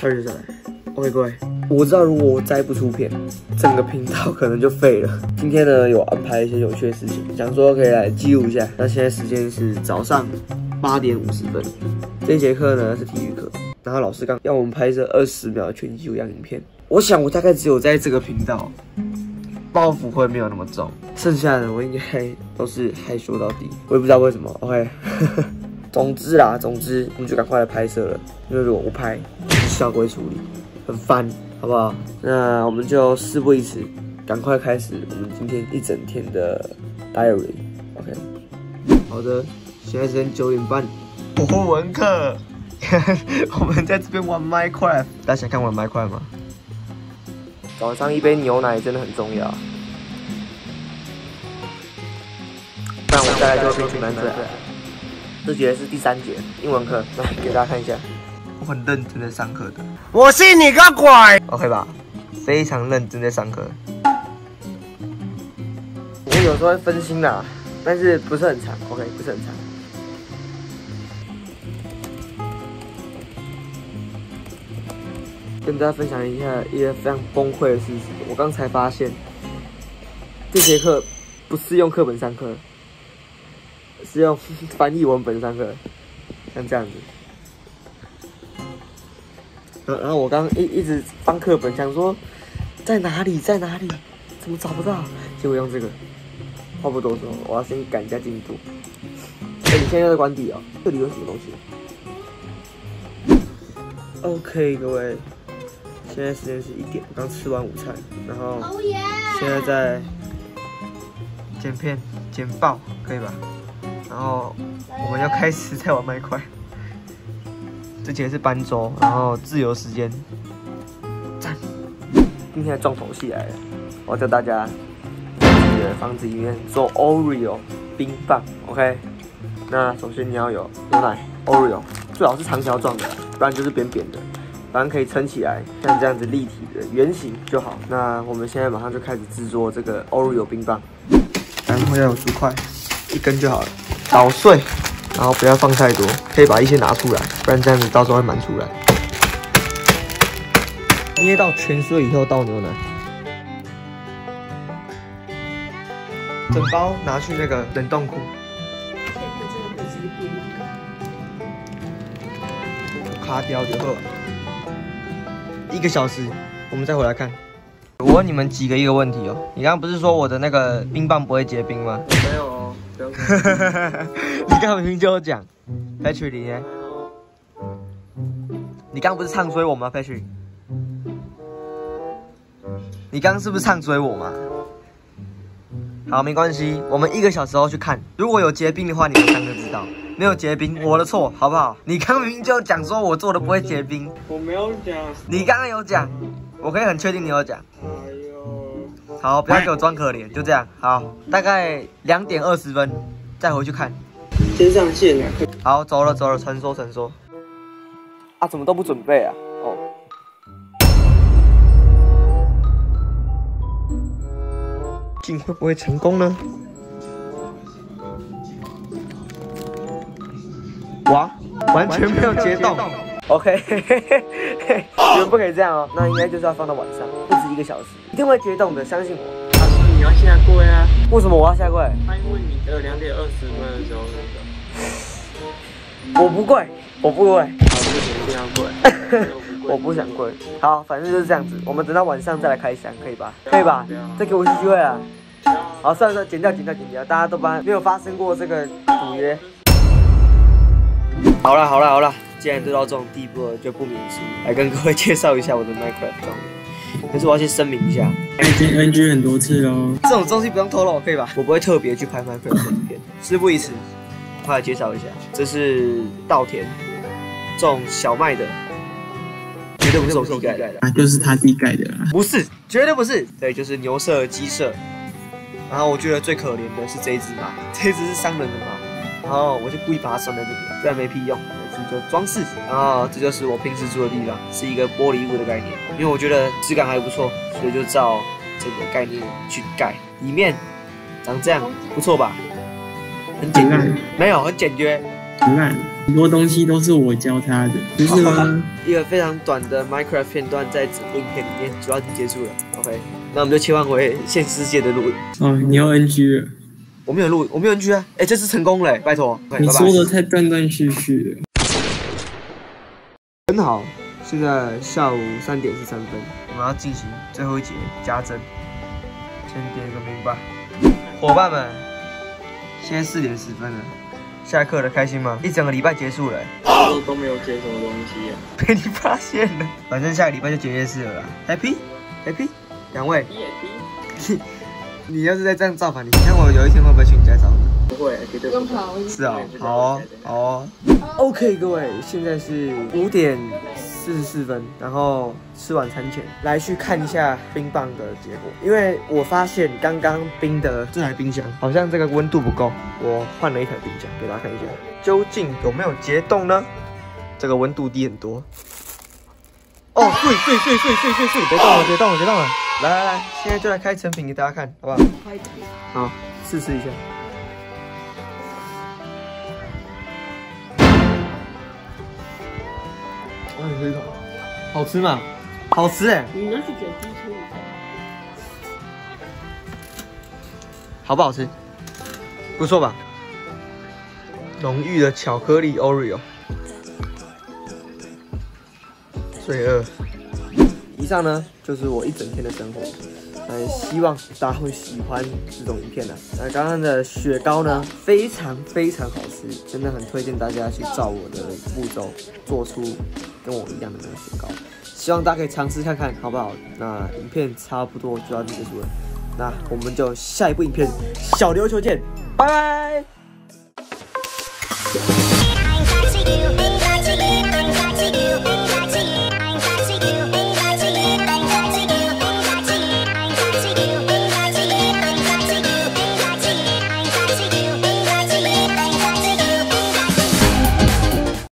二十三，OK 各位，我知道如果我再不出片，整个频道可能就废了。今天呢有安排一些有趣的事情，想说可以来记录一下。那现在时间是早上八点五十分，这节课呢是体育课，然后老师刚要我们拍摄二十秒的全肌有氧影片。我想我大概只有在这个频道包袱会没有那么重，剩下的我应该都是害羞到底，我也不知道为什么。OK。总之啦，总之我们就赶快来拍摄了，因为如果不拍，效果会处理，很烦，好不好？那我们就事不宜迟，赶快开始我们今天一整天的 diary。OK，好的，现在时间九点半，国文课，我们在这边玩 Minecraft，大家想看玩 Minecraft 吗？早上一杯牛奶真的很重要，不然我再来就会变成男子。这节是第三节英文课，来给大家看一下。我很认真在上课的，我信你个鬼！OK 吧？非常认真在上课。我有时候会分心啦，但是不是很长。OK，不是很长。跟大家分享一下一个非常崩溃的事实，我刚才发现，这节课不是用课本上课。是用 翻译文本上课，像这样子。然后我刚一一直翻课本，想说在哪里，在哪里，怎么找不到？结果用这个。话不多说，我要先赶一下进度。哎，你现在在关底哦？这里有什么东西？OK，各位，现在时间是一点，刚吃完午餐，然后现在在剪片、剪报，可以吧？然后我们要开始在玩麦块，之前是搬周，然后自由时间，赞！今天的重头戏来了，我教大家在房子里面做 Oreo 冰棒，OK？那首先你要有牛奶 Oreo，最好是长条状的，不然就是扁扁的，反正可以撑起来，像这样子立体的圆形就好。那我们现在马上就开始制作这个 Oreo 冰棒，然后要有竹块，一根就好了。捣碎，然后不要放太多，可以把一些拿出来，不然这样子到时候会满出来。捏到全碎以后倒牛奶，整包拿去那个冷冻库。卡掉就好。一个小时，我们再回来看。我问你们几个一个问题哦，你刚刚不是说我的那个冰棒不会结冰吗？没有。你刚明明就有讲，Patrick，你刚不是唱追我吗，Patrick？你刚是不是唱追我吗？好，没关系，我们一个小时后去看，如果有结冰的话，你们三个知道；没有结冰，我的错，好不好？你刚明明就讲说我做的不会结冰，我没有讲，你刚刚有讲，我可以很确定你有讲。好，不要给我装可怜，就这样。好，大概两点二十分再回去看。先上线。好，走了走了，传说传说。啊，怎么都不准备啊？哦。进会不会成功呢？哇，完全没有结冻。OK，你们不可以这样哦。那应该就是要放到晚上，不止一个小时。一定会结冻的，相信我。他说你要下跪啊？为什么我要下跪？他因为你的两点二十分的时候那个。我不跪，我不跪。好，不行，这样跪。我不想跪。好，反正就是这样子。我们等到晚上再来开箱，可以吧？可以吧？再给我一次机会啊！好，算了算了，剪掉剪掉剪掉，大家都把没有发生过这个赌约。好了好了好了，既然都到这种地步了，就不免俗来跟各位介绍一下我的 Minecraft 装备。可是我要先声明一下，已经 NG 很多次喽。这种东西不用透露，可以吧？我不会特别去拍 Minecraft 影片。事不宜迟，快来介绍一下，这是稻田种小麦的，绝对不是我弟盖的，啊，就是他弟盖的，不是，绝对不是。对，就是牛舍、鸡舍。然后我觉得最可怜的是这一只马，这一只是商人的马，然后我就故意把它拴在这边，不然没屁用。就装饰，然后这就是我平时住的地方，是一个玻璃屋的概念，因为我觉得质感还不错，所以就照这个概念去盖。里面长这样，不错吧？很简单，没有很简约，很烂，很多东西都是我教他的，不是吗？一个非常短的 Minecraft 片段在整部影片里面主要已经结束了。OK，那我们就切换回现实世界的录影。哦，你要 NG 了，我没有录，我没有 NG 啊！哎、这次成功了、拜托。你说的太断断续续了。很好，现在下午三点十三分，我们要进行最后一节加针，先点个名吧。伙伴们，现在四点十分了，下课了，开心吗？一整个礼拜结束了、都都没有接什么东西啊。被你发现了。反正下个礼拜就结业式了啦，happy happy。两位，你也低？你要是再这样造反，你看我有一天会不会去你家找绝对不会。是啊、好哦，好哦。OK，各位，现在是五点四十四分，然后吃晚餐前来去看一下冰棒的结果，因为我发现刚刚冰的这台冰箱好像这个温度不够，我换了一台冰箱给大家看一下，究竟有没有结冻呢？这个温度低很多。哦，对对对对对对对，别动了，别动了，别动了！来来来，现在就来开成品给大家看，好不好？好，试试一下。我也吃一口，好吃吗？好吃哎、你那是减低出好不好吃？不错吧？浓郁的巧克力 Oreo，罪恶。以上呢就是我一整天的生活，呃，希望大家会喜欢这种影片的。那刚刚的雪糕呢，非常非常好吃，真的很推荐大家去照我的步骤做出跟我一样的那个雪糕。希望大家可以尝试看看，好不好？那影片差不多就要结束了，那我们就下一部影片小琉球见，拜拜。